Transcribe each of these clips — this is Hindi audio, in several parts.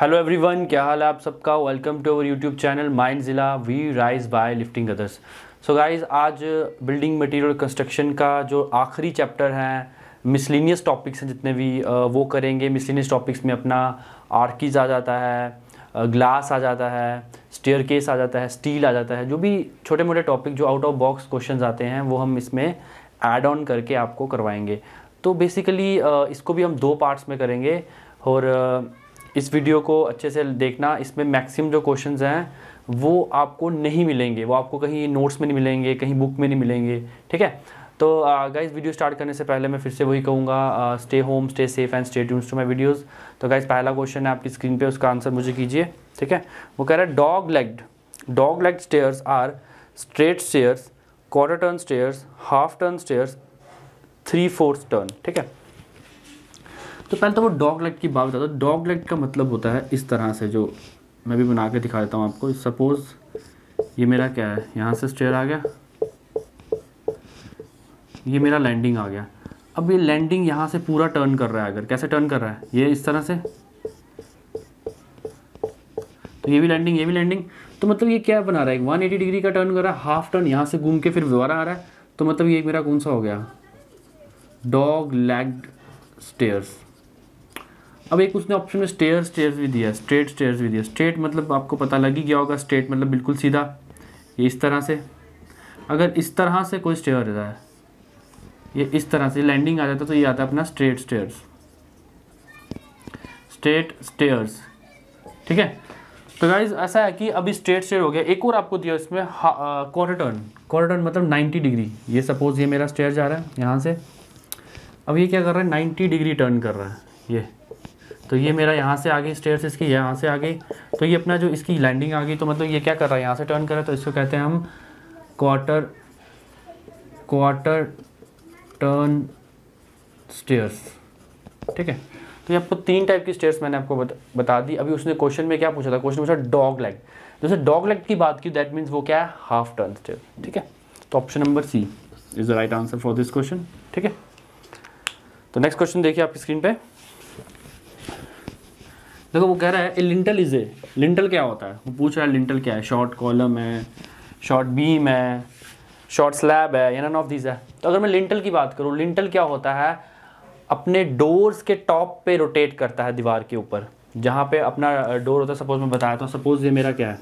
हेलो एवरीवन क्या हाल है आप सबका? Welcome to our YouTube channel Mindzilla we rise by lifting others so guys आज बिल्डिंग मटेरियल कंस्ट्रक्शन का जो आखिरी चैप्टर है मिसलिनियस टॉपिक्स हैं जितने भी वो करेंगे। मिसलिनियस टॉपिक्स में अपना आर्कीज आ जाता है ग्लास आ जाता है स्टेयर केस आ जाता है स्टील आ जाता है। जो भी छोटे मोटे टॉपिक जो आउट ऑफ़ बॉक्स क्वेश्चन आते हैं, वो हम इसमें ऐड ऑन करके आपको करवाएँगे। तो बेसिकली इसको भी हम दो पार्ट्स में करेंगे और इस वीडियो को अच्छे से देखना। इसमें मैक्सिमम जो क्वेश्चन हैं, वो आपको नहीं मिलेंगे। वो आपको कहीं नोट्स में नहीं मिलेंगे, कहीं बुक में नहीं मिलेंगे, ठीक है? तो गाइज़ वीडियो स्टार्ट करने से पहले मैं फिर से वही कहूँगा stay home stay safe and stay tunes to my videos तो गाइज़ पहला क्वेश्चन है आपकी स्क्रीन पे, उसका आंसर मुझे कीजिए, ठीक है? वो कह रहा है dog legged dog legged stairs or straight stairs quarter turn stairs half turn stairs three fourth turn ठीक है? तो पहले तो वो डॉग लेग की बात बताता हूँ। डॉग लेग का मतलब होता है इस तरह से जो मैं भी बना के दिखा देता हूँ आपको। सपोज़ ये मेरा क्या है? यहाँ से स्टेयर आ गया। ये मेरा लैंडिंग आ गया। अब ये लैंडिंग यहाँ से पूरा टर्न कर रहा है अगर। कैसे टर्न कर रहा है? ये इस तरह से। तो ये भी लैंडिंग ये भी लैंडिंग तो मतलब ये क्या बना रहा है? वन एटी डिग्री का टर्न कर रहा है। हाफ़ टर्न यहाँ से घूम के फिर दोबारा आ रहा है। तो मतलब ये मेरा कौन सा हो गया? डॉग लेग्ड स्टेयर्स अब एक उसने ऑप्शन में स्टेयर स्टेयर्स भी दिया स्ट्रेट स्टेयर्स भी दिया। स्ट्रेट मतलब आपको पता लग ही गया होगा स्ट्रेट मतलब बिल्कुल सीधा। ये इस तरह से। अगर इस तरह से कोई स्टेयर रहता है, ये इस तरह से लैंडिंग आ जाता है तो ये आता है अपना स्ट्रेट स्टेयर्स स्ट्रेट स्टेयर्स ठीक है? तो गाइज़ ऐसा है कि अभी स्ट्रेट स्टेयर हो गया। एक और आपको दिया इसमें क्वार्टर टर्न क्वार्टर टर्न मतलब 90 डिग्री ये सपोज़ ये मेरा स्टेयर जा रहा है, यहाँ से। अब ये क्या कर रहा है? 90 डिग्री टर्न कर रहा है। ये। तो ये मेरा यहाँ से आ गई स्टेयर्स इसकी यहाँ से आ गई तो ये अपना जो इसकी लैंडिंग आ गई तो मतलब ये क्या कर रहा है? यहाँ से टर्न कर रहा है तो इसको कहते हैं हम क्वार्टर क्वार्टर टर्न स्टेयर्स ठीक है? तो ये आपको तीन टाइप की स्टेयर्स मैंने आपको बता दी। अभी उसने क्वेश्चन में क्या पूछा था? क्वेश्चन पूछा डॉग लेग जैसे डॉग लेग की बात की दैट मीन्स वो क्या है? हाफ़ टर्न स्टेयर ठीक है? तो option number C is the right answer for this question ठीक है? तो नेक्स्ट क्वेश्चन देखिए आपकी स्क्रीन पे। देखो, वो कह रहा है लिंटल इज़ ए. लिंटल क्या होता है? वो पूछ रहा है, लिंटल क्या है? शॉर्ट कॉलम है, शॉर्ट बीम है, शॉर्ट स्लैब है, या नन ऑफ़ दीज है. तो अगर मैं लिंटल की बात करूँ, लिंटल क्या होता है? अपने डोर्स के टॉप पे रोटेट करता है दीवार के ऊपर, जहाँ पे अपना डोर होता है। सपोज़ मैं बताया था, सपोज़ ये मेरा क्या है?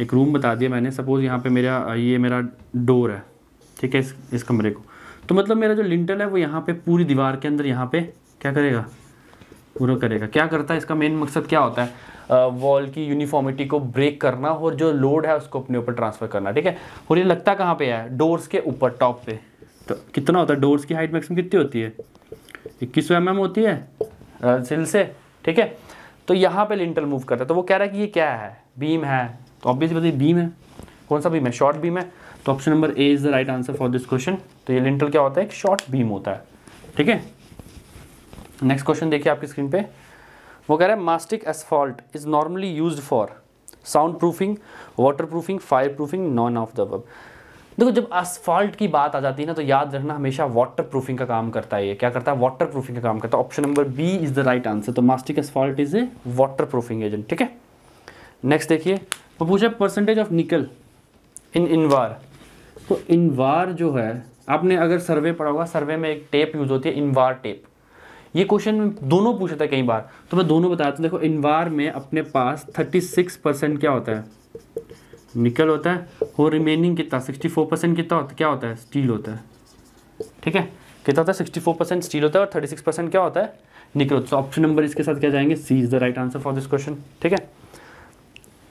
एक रूम बता दिया मैंने, सपोज़ यहाँ पे मेरा ये मेरा डोर है, ठीक है, इस इस कमरे को। तो मतलब मेरा जो लिंटल है, वो यहाँ पे पूरी दीवार के अंदर, यहाँ पे क्या करेगा? पूरा करेगा। क्या करता है? इसका मेन मकसद क्या होता है? वॉल की यूनिफॉर्मिटी को ब्रेक करना और जो लोड है उसको अपने ऊपर ट्रांसफ़र करना, ठीक है? और ये लगता कहाँ पे है? डोर्स के ऊपर टॉप पे। तो कितना होता है? डोर्स की हाइट मैक्सिमम कितनी होती है? इक्कीस सौ एम mm होती है सिल से, ठीक है? तो यहाँ पे लिंटल मूव करता है। तो वो कह रहा है कि ये क्या है? बीम है। तो ऑब्वियसली बताइए बीम है? कौन सा बीम है? शॉर्ट बीम है। तो option number A is the right answer for this question तो ये लिंटल क्या होता है? एक शॉर्ट बीम होता है, ठीक है? नेक्स्ट क्वेश्चन देखिए आपकी स्क्रीन पे। वो कह रहा है mastic asphalt is normally use for sound proofing water proofing fire proofing none of the above देखो, जब असफॉल्ट की बात आ जाती है ना तो याद रखना, हमेशा वाटर प्रूफिंग का काम करता है ये। क्या करता है? वाटर प्रूफिंग का काम करता है। Option number B is the right answer तो mastic asphalt is a water proofing agent ठीक है? नेक्स्ट देखिए, वो पूछा परसेंटेज ऑफ़ निकल इन इनवार तो इनवार जो है, आपने अगर सर्वे पढ़ा होगा सर्वे में एक टेप यूज़ होती है इनवार टेप ये क्वेश्चन दोनों पूछा था कई बार। तो मैं दोनों बताता हूँ। देखो, इनवार में अपने पास 36 परसेंट क्या होता है? निकल होता है। और रिमेनिंग कितना? 64 परसेंट कितना होता है? क्या होता है? स्टील होता है। ठीक है? कितना होता है? 64 परसेंट स्टील होता है और 36 परसेंट क्या होता है? निकल होता है। तो ऑप्शन नंबर इसके साथ क्या जाएँगे? C is the right answer for this question ठीक है?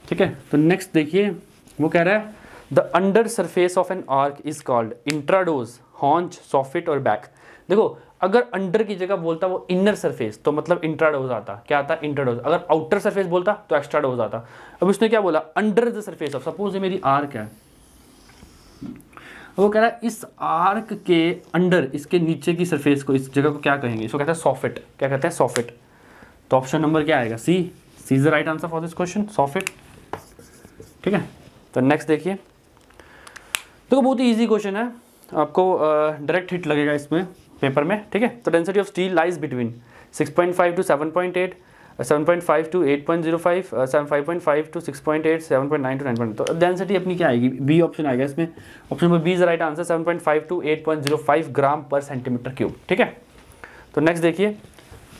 ठीक है? तो नेक्स्ट देखिए, वो कह रहा है the under surface of an arch is called intrados haunch soffit और बैक देखो अगर अंडर की जगह बोलता वो इनर सरफेस तो मतलब इंट्राडोज आता। क्या आता? इंट्राडोज अगर आउटर सरफेस बोलता तो एक्स्ट्रा डोज आता। अब उसने क्या बोला? Under the surface of suppose ये मेरी आर्क है। वो कह रहा है, इस आर्क के अंडर इसके नीचे की सरफेस को, इस जगह को क्या कहेंगे? इसको कहते हैं सॉफिट क्या कहते हैं? सॉफिट तो ऑप्शन नंबर क्या आएगा? C C is the right answer for this question soffit ठीक है? तो नेक्स्ट देखिए। देखो, बहुत ही ईजी क्वेश्चन है। आपको डायरेक्ट हिट लगेगा इसमें। पेपर में, ठीक है? तो density of steel lies between 6.5 to 7.8 seven point five to eight point zero five seven five point five to six point eight seven point nine to nine point तो डेंसिटी अपनी क्या आएगी? बी ऑप्शन आएगा इसमें। Option number B is right answer seven point five to eight point zero five gram per centimetre cube ठीक है? तो नेक्स्ट देखिए।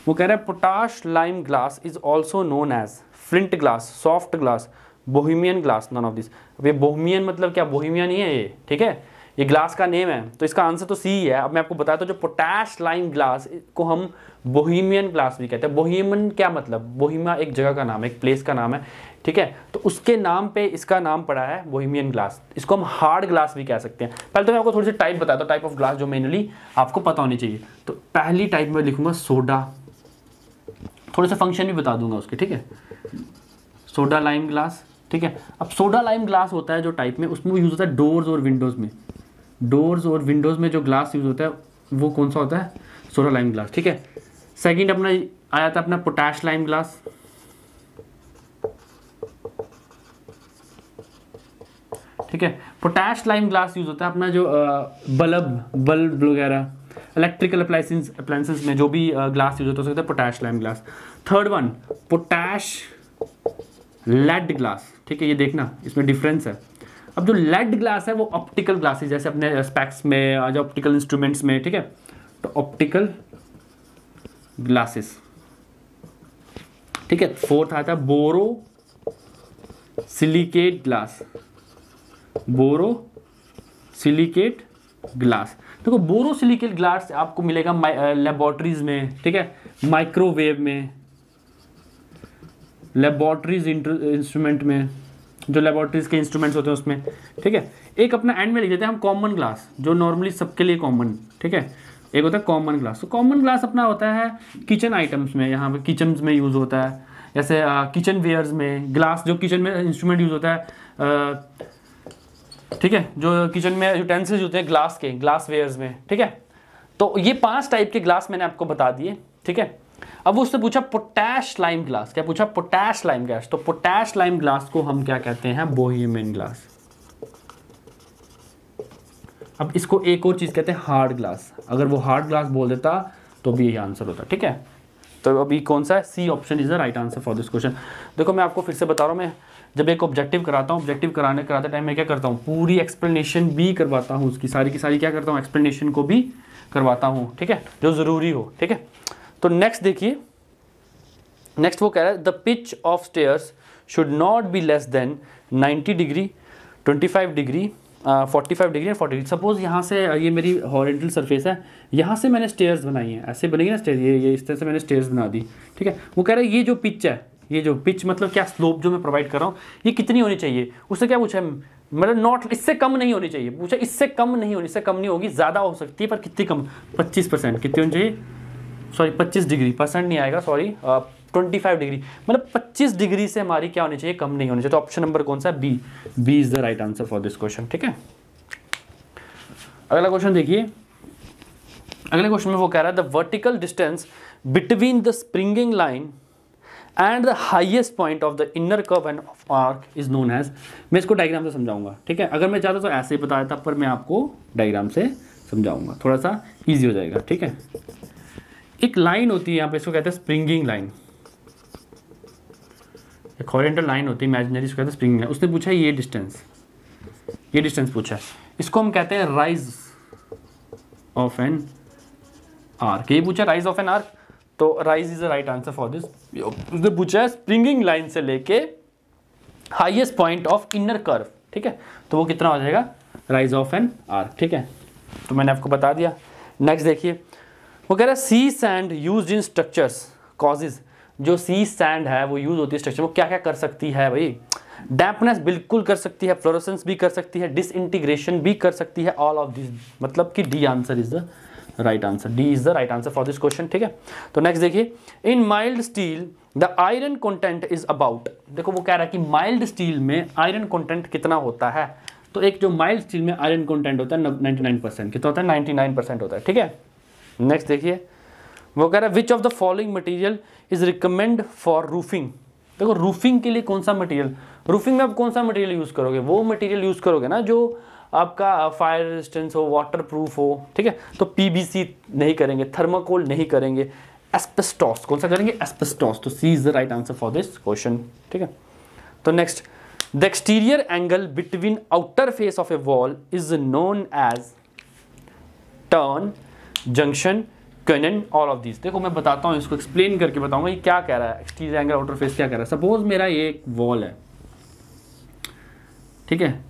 वो कह रहे हैं potash lime glass is also known as flint glass soft glass Bohemian glass none of this अब ये बोहिमियन मतलब क्या? बोहिमियन ही है ये, ठीक है? ये ग्लास का नेम है तो इसका आंसर तो सी ही है। अब मैं आपको बताया तो जो पोटैश लाइम ग्लास को हम बोहिमियन ग्लास भी कहते हैं। बोहिमियन क्या मतलब? बोहिमिया एक जगह का नाम है, एक प्लेस का नाम है, ठीक है? तो उसके नाम पे इसका नाम पड़ा है बोहिमियन ग्लास इसको हम हार्ड ग्लास भी कह सकते हैं। पहले तो मैं आपको थोड़ी सी टाइप बताता हूँ टाइप ऑफ़ ग्लास जो मेनली आपको पता होनी चाहिए। तो पहली टाइप में लिखूँगा सोडा थोड़े से फ़ंक्शन भी बता दूँगा उसके, ठीक है? सोडा लाइम ग्लास ठीक है? अब सोडा लाइम ग्लास होता है जो टाइप में, उसमें यूज़ होता है डोर्स और विंडोज़ में। डोर्स और विंडोज़ में जो ग्लास यूज़ होता है, वो कौन सा होता है? सोडा लाइम ग्लास ठीक है? सेकंड अपना आया था अपना पोटैश लाइम ग्लास ठीक है? पोटैश लाइम ग्लास यूज़ होता है अपना जो बल्ब बल्ब वगैरह इलेक्ट्रिकल अप्लाइंसेस अप्लाइंसेस में जो भी ग्लास यूज़ होता है potash lime glass third one potash lead glass ठीक है, ये देखना, इसमें डिफरेंस है. अब जो लेड ग्लास है, वो ऑप्टिकल ग्लासेस जैसे अपने स्पेक्स में जो ऑप्टिकल इंस्ट्रूमेंट्स में, ठीक है? तो ऑप्टिकल ग्लासेस ठीक है? फोर्थ आता है borosilicate glass borosilicate glass देखो बोरो सिलिकेट ग्लास आपको मिलेगा लेबोरेटरीज में, ठीक है? माइक्रोवेव में लेबोरेटरीज इंस्ट्रूमेंट में। जो लेबोरेटरीज के इंस्ट्रूमेंट्स होते हैं उसमें, ठीक है? एक अपना एंड में लिख देते हैं हम कॉमन ग्लास जो नॉर्मली सबके लिए कॉमन ठीक है? एक होता है कॉमन ग्लास तो कॉमन ग्लास अपना होता है किचन आइटम्स में, यहाँ पे किचन में यूज़ होता है, जैसे किचन वेयर्स में ग्लास जो किचन में इंस्ट्रूमेंट यूज़ होता है ठीक है? जो किचन में यूटेंसिल्स होते हैं ग्लास के ग्लास वेयर्स में, ठीक है? तो ये पाँच टाइप के ग्लास मैंने आपको बता दिए, ठीक है? अब उससे पूछा, पोटैश लाइम ग्लास? क्या पूछा, पोटैश लाइम ग्लास? तो पोटैश लाइम ग्लास को हम क्या कहते हैं? Bohemian glass. अब इसको एक और चीज़ कहते हैं, हार्ड ग्लास। अगर वो हार्ड ग्लास बोल देता तो भी यही आंसर होता, ठीक है? तो अभी कौन सा है? C option is the right answer for this question देखो, मैं आपको फिर से बता रहा हूँ, मैं जब एक ऑब्जेक्टिव कराता हूँ ऑब्जेक्टिव कराने, कराते टाइम मैं क्या करता हूँ? पूरी एक्सप्लेनेशन भी करवाता हूँ उसकी, सारी की सारी क्या करता हूँ? एक्सप्लेनेशन को भी करवाता हूँ, ठीक है? जो ज़रूरी हो, ठीक है? तो नेक्स्ट देखिए। नेक्स्ट वो कह रहा है the pitch of stairs should not be less than 90 degree 25 degree forty five degree and forty degree suppose यहाँ से ये मेरी हॉरेंटल सरफेस है, यहाँ से मैंने स्टेयर्स बनाई हैं। ऐसे बनेगी ना स्टेयर ये ये इस तरह से मैंने स्टेयर्स बना दी। ठीक है? वो कह रहा है, ये जो पिच है, ये जो पिच मतलब क्या स्लोप जो मैं प्रोवाइड कर रहा हूँ, ये कितनी होनी चाहिए? उससे क्या पूछा मतलब नॉट इससे कम नहीं होनी चाहिए। पूछा, इससे कम नहीं होनी, इससे कम नहीं होगी, ज़्यादा हो सकती है, पर कितनी कम? पच्चीस परसेंट कितनी होनी चाहिए? सॉरी, पच्चीस डिग्री परसेंट नहीं आएगा, सॉरी ट्वेंटी फाइव डिग्री। मतलब पच्चीस डिग्री से हमारी क्या होनी चाहिए? कम नहीं होनी चाहिए। तो ऑप्शन नंबर कौन सा B B is the right answer for this question ठीक है? अगला क्वेश्चन देखिए। अगले क्वेश्चन में वो कह रहा है the vertical distance between the springing line and the highest point of the inner curve and of arch is known as मैं इसको डायग्राम से समझाऊँगा, ठीक है? अगर मैं चाहता तो ऐसे ही बता देता पर मैं आपको डायग्राम से समझाऊँगा। थोड़ा सा ईजी हो जाएगा, ठीक है? एक लाइन होती है यहाँ पे, इसको कहते हैं स्प्रिंगिंग लाइन एक हॉरिजेंटल लाइन होती है इमेजिनरी इसको कहते हैं स्प्रिंगिंग लाइन उसने पूछा ये डिस्टेंस ये डिस्टेंस पूछा है. इसको हम कहते हैं राइज ऑफ़ एन आर्क ये पूछा राइज ऑफ़ एन आर्क तो rise is the right answer for this उसने पूछा है स्प्रिंगिंग लाइन से लेके highest point of inner curve ठीक है? तो वो कितना हो जाएगा? राइज ऑफ़ एन आर्क ठीक है? तो मैंने आपको बता दिया. नेक्स्ट देखिए. वो कह रहा है sea sand use in structures causes जो सी सैंड है, वो यूज़ होती है स्ट्रक्चर वो क्या क्या कर सकती है भाई? डैम्पनेस बिल्कुल कर सकती है फ्लोरोसेंस भी कर सकती है डिसइंटीग्रेशन भी कर सकती है ऑल ऑफ़ दिस मतलब कि D answer is the right answer D is the right answer for this question ठीक है? तो नेक्स्ट देखिए in mild steel the iron content is about देखो, वो कह रहा है कि माइल्ड स्टील में आयरन कंटेंट कितना होता है? तो एक जो माइल्ड स्टील में आयरन कंटेंट होता है 99 परसेंट कितना होता है? 99 परसेंट होता है, ठीक है? नेक्स्ट देखिए। वो कह रहा है which of the following material is recommend for roofing देखो रूफिंग के लिए कौन सा मटेरियल रूफिंग में आप कौन सा मटेरियल यूज़ करोगे? वो मटेरियल यूज़ करोगे ना जो आपका फायर रेजिस्टेंस हो वाटर प्रूफ हो, ठीक है? तो पीबीसी नहीं करेंगे थर्माकोल नहीं करेंगे एस्पेस्टॉस कौन सा करेंगे? एस्पेस्टॉस तो C is the right answer for this question ठीक है? तो next the exterior angle between outer face of a wall is known as turn junction quoin all of this देखो, मैं बताता हूँ, इसको एक्सप्लेन करके बताऊँगा ये क्या कह रहा है एक्सटीज एंगल आउटर फेस क्या कह रहा है। सपोज़ मेरा ये एक वॉल है। ठीक है?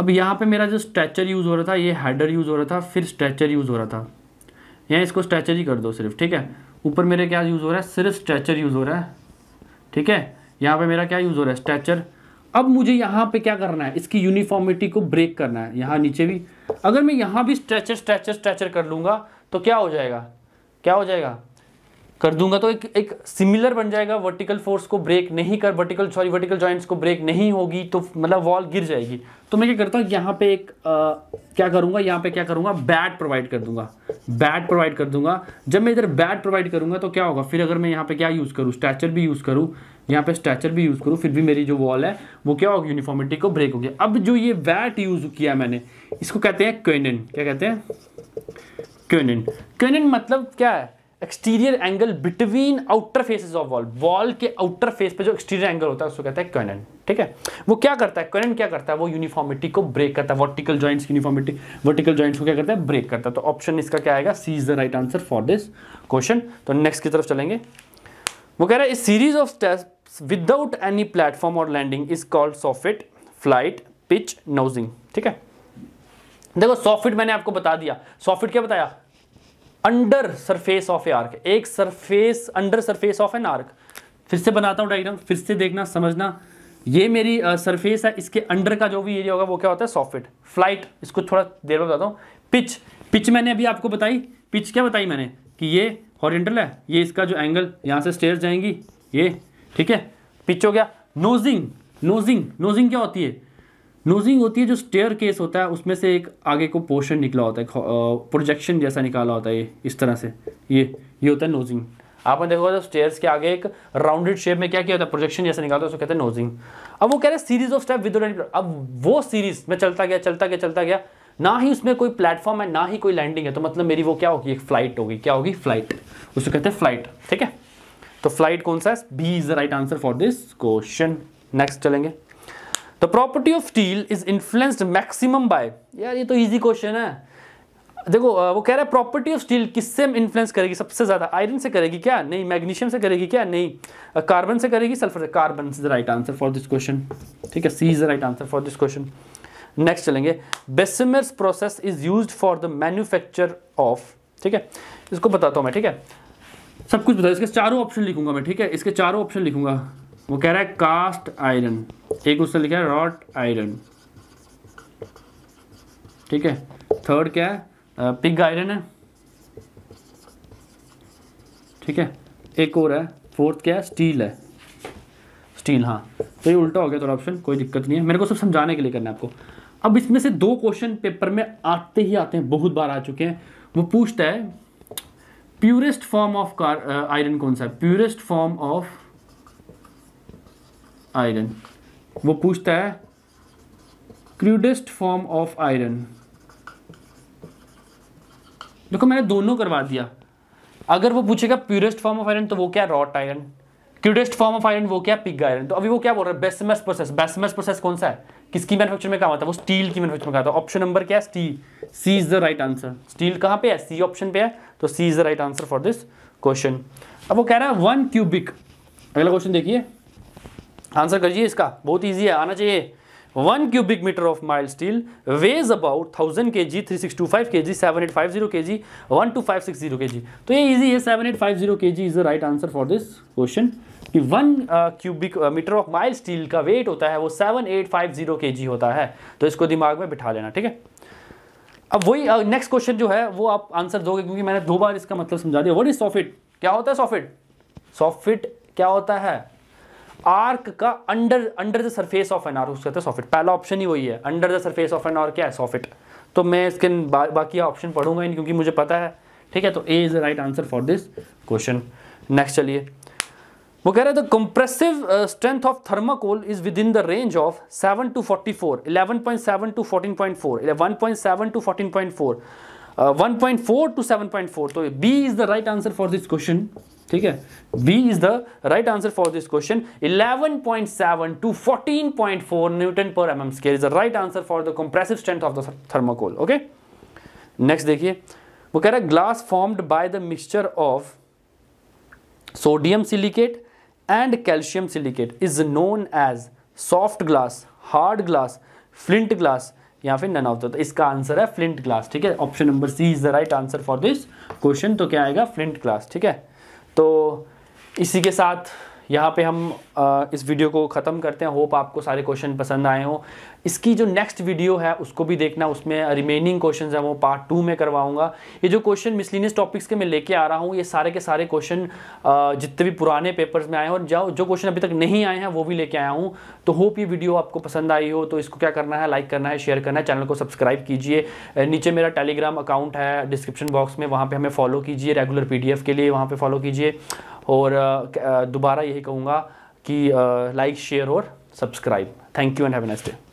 अब यहाँ पे मेरा जो स्ट्रेचर यूज़ हो रहा था, ये हेडर यूज़ हो रहा था, फिर स्ट्रेचर यूज़ हो रहा था। यहाँ इसको स्ट्रेचर ही कर दो सिर्फ़, ठीक है? ऊपर मेरे क्या यूज़ हो रहा है? सिर्फ़ स्ट्रेचर यूज़ हो रहा है। ठीक है? यहाँ पे मेरा क्या यूज़ हो रहा है? स्ट्रेचर अब मुझे यहाँ पे क्या करना है? इसकी यूनिफॉर्मिटी को ब्रेक करना है। यहाँ नीचे भी। अगर मैं यहाँ भी स्ट्रेचर स्ट्रेचर स्ट्रेचर कर लूँगा तो क्या हो जाएगा? क्या हो जाएगा? कर दूँगा तो एक एक सिमिलर बन जाएगा। वर्टिकल फोर्स को ब्रेक नहीं कर वर्टिकल सॉरी वर्टिकल जॉइंट्स को ब्रेक नहीं होगी तो मतलब वॉल गिर जाएगी। तो मैं क्या करता हूँ? यहाँ पे एक आ, क्या करूँगा? यहाँ पे क्या करूँगा? बैट प्रोवाइड कर दूँगा। बैट प्रोवाइड कर दूँगा। जब मैं इधर बैट प्रोवाइड करूँगा तो क्या होगा? फिर अगर मैं यहाँ पे क्या यूज़ करूँ? स्ट्रैचर भी यूज़ करूँ। यहाँ पे स्ट्रैचर भी यूज़ करूँ, फिर भी मेरी जो वॉल है, वो क्या होगी? यूनिफॉर्मिटी को ब्रेक होगी अब जो ये वैट यूज़ किया मैंने, इसको कहते हैं क्वेनिन क्या कहते हैं? क्वेनिन क्वेनिन मतलब क्या है? Exterior angle between outer faces of wall wall के आउटर फेस पे जो एक्सटीरियर एंगल होता है, उसको कहता है कर्नन ठीक है? वो क्या करता है? कर्नन क्या करता है? वो यूनिफॉर्मिटी को ब्रेक करता है। Vertical joints uniformity vertical joints को क्या करता है? ब्रेक करता है। तो ऑप्शन इसका क्या आएगा? C is the right answer for this question तो नेक्स्ट की तरफ़ चलेंगे। वो कह रहा है, इस series of steps without any platform और landing is called soffit flight pitch nosing ठीक है? देखो सॉफिट मैंने आपको बता दिया। सॉफिट क्या बताया? Under surface of a arch एक surface under surface of an arch फिर से बनाता हूँ डायग्राम फिर से देखना, समझना। ये मेरी सरफेस है, इसके अंडर का जो भी एरिया होगा, वो क्या होता है? सॉफ्ट फ़्लाइट इसको थोड़ा देर में बताता हूँ। पिच पिच मैंने अभी आपको बताई। पिच क्या बताई मैंने? कि ये हॉरिजेंटल है, ये इसका जो एंगल यहाँ से स्टेयर जाएँगी, ये। ठीक है? पिच हो गया। नोजिंग नोजिंग नोजिंग क्या होती है? नोजिंग होती है जो स्टेयर केस होता है, उसमें से एक आगे को पोर्शन निकला होता है प्रोजेक्शन जैसा निकाला होता है ये, इस तरह से। ये ये होता है नोजिंग आपने देखा तो स्टेयर्स के आगे एक राउंडेड शेप में क्या किया होता है? प्रोजेक्शन जैसा निकालता है, उसको कहते हैं नोजिंग अब वो कह रहे हैं सीरीज़ ऑफ़ स्टेप विद अब वो सीरीज़ में चलता गया चलता गया चलता गया, ना ही उसमें कोई प्लेटफॉर्म है, ना ही कोई लैंडिंग है तो मतलब मेरी वो क्या होगी? एक फ़्लाइट होगी। क्या होगी? फ़्लाइट उसको कहते हैं फ़्लाइट ठीक है? तो फ़्लाइट कौन सा है? B is the right answer for this question next चलेंगे. The property of steel is influenced maximum by यार ये तो इजी क्वेश्चन है. देखो वो कह रहा है प्रॉपर्टी ऑफ़ स्टील किससे इन्फ्लुएंस करेगी? सबसे ज़्यादा आयरन से करेगी क्या? नहीं मैग्नीशियम से करेगी क्या? नहीं. कार्बन से करेगी? सल्फ़र से. Carbon is the right answer for this question ठीक है C is the right answer for this question next चलेंगे. Bessemer's process is use for the manufacture of ठीक है? इसको बताता हूँ मैं, ठीक है? सब कुछ बताओ। इसके चारों ऑप्शन लिखूँगा मैं, ठीक है? इसके चारों ऑप्शन लिखूँगा। वो कह रहा है कास्ट आयरन एक उससे लिखा है रॉट आयरन ठीक है? थर्ड क्या है? पिग आयरन है। ठीक है? एक और है। फोर्थ क्या है? स्टील है। स्टील हाँ। तो ये उल्टा हो गया थोड़ा ऑप्शन कोई दिक्कत नहीं है। मेरे को सब समझाने के लिए करना है आपको। अब इसमें से दो क्वेश्चन पेपर में आते ही आते हैं, बहुत बार आ चुके हैं। वो पूछता है प्यूरेस्ट फॉर्म ऑफ़ आयरन कौन सा? है प्यूरेस्ट फॉर्म ऑफ़ आयरन वो पूछता है क्रूडेस्ट फॉर्म ऑफ़ आयरन देखो, मैंने दोनों करवा दिया। अगर वो पूछेगा प्यूरेस्ट फॉर्म ऑफ़ आयरन तो वो क्या wrought iron crudest form of iron वो क्या पिग आयरन तो अभी वो क्या बोल रहा है? बेसमस प्रोसेस बेसमस प्रोसेस कौन सा है? किसकी मैनुफेक्चर में काम आता है वो स्टील की मैनुफेक्चर में काम आता है ऑप्शन नंबर क्या है? Steel C is the right answer steel कहाँ पे है? सी ऑप्शन पे है। तो C is the right answer for this question अब वो कह रहा है वन क्यूबिक अगला क्वेश्चन देखिए। आंसर करिए इसका। बहुत ईजी है, आना चाहिए। One cubic metre of mild steel weighs about thousand K G three six two five K G seven eight five zero K G one two five six zero K G तो ये इजी है K G is the right answer for this question कि one cubic metre of mild steel का वेट होता है वो seven eight five zero K जी होता है। तो इसको दिमाग में बिठा लेना ठीक है? अब वही नेक्स्ट uh, क्वेश्चन जो है वो आप आंसर दोगे क्योंकि मैंने दो बार इसका मतलब समझा दिया। वट इज़ सॉफिट क्या होता है सॉफिट सॉफिट क्या होता है? आर्क का under under the surface of an arc उसको कहते हैं सॉफिट। पहला ऑप्शन ही वही है under the surface of an arc क्या है? सॉफिट। तो मैं इसके बा, बाकी ऑप्शन पढ़ूँगा ही नहीं क्योंकि मुझे पता है। ठीक है तो A is the right answer for this question next चलिए। वो कह रहे थे compressive strength of thermocol is with in the range of 7 to 44 11.7 to 14.4 1.7 to 14.4 one point four to seven point four तो B is the right answer for this question ठीक है? B is the right answer for this question 11.7 to 14.4 newton per M M square is the right answer for the compressive strength of the thermocol okay next देखिए, वो कह रहा है glass formed by the mixture of sodium silicate and calcium silicate is known as soft glass hard glass flint glass या फिर नन ऑफ़ द इसका आंसर है फ्लिंट ग्लास ठीक है? Option number C is the right answer for this question तो क्या आएगा? फ्लिंट ग्लास ठीक है? तो इसी के साथ यहाँ पे हम इस वीडियो को ख़त्म करते हैं। होप आपको सारे क्वेश्चन पसंद आए हों। इसकी जो नेक्स्ट वीडियो है, उसको भी देखना। उसमें रिमेनिंग क्वेश्चन है, वो पार्ट टू में करवाऊँगा। ये जो क्वेश्चन मिसलिनियस टॉपिक्स के मैं लेके आ रहा हूँ, ये सारे के सारे क्वेश्चन जितने भी पुराने पेपर्स में आए हैं और जो जो क्वेश्चन अभी तक नहीं आए हैं, वो भी लेके आया हूँ। तो होप ये वीडियो आपको पसंद आई हो तो इसको क्या करना है लाइक करना है शेयर करना है चैनल को सब्सक्राइब कीजिए। नीचे मेरा टेलीग्राम अकाउंट है डिस्क्रिप्शन बॉक्स में, वहाँ पर हमें फॉलो कीजिए रेगुलर पीडीएफ के लिए वहाँ पर फॉलो कीजिए। और दोबारा यही कहूँगा कि लाइक शेयर और subscribe thank you and have next day